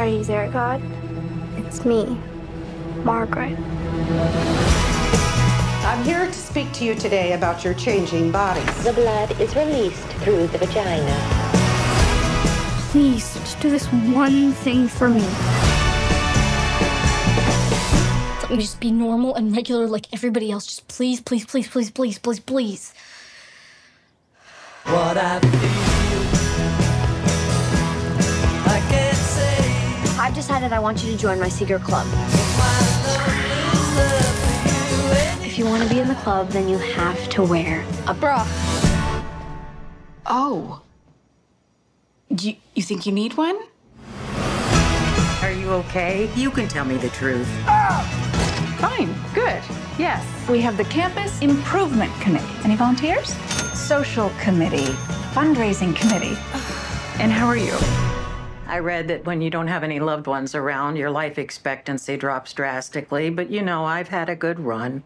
there God? It's me, Margaret. I'm here to speak to you today about your changing bodies. The blood is released through the vagina. Please, just do this one thing for me. Let me just be normal and regular like everybody else. Just please, please, please, please, please, please, please. What I decided I want you to join my secret club. If you want to be in the club, then you have to wear a bra. Oh. You, you think you need one? Are you okay? You can tell me the truth. Fine, good. Yes, we have the Campus Improvement Committee. Any volunteers? Social Committee, Fundraising Committee. And how are you? I read that when you don't have any loved ones around, your life expectancy drops drastically, but you know, I've had a good run.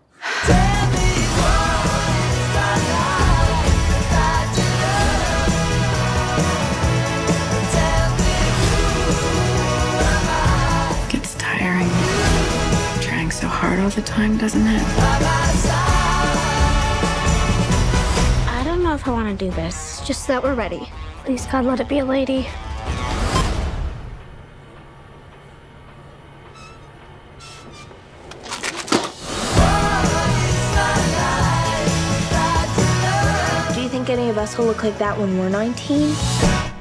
Gets tiring. Trying so hard all the time, doesn't it? I don't know if I want to do this. Just that we're ready. Please, God, let it be a lady. Think any of us will look like that when we're 19?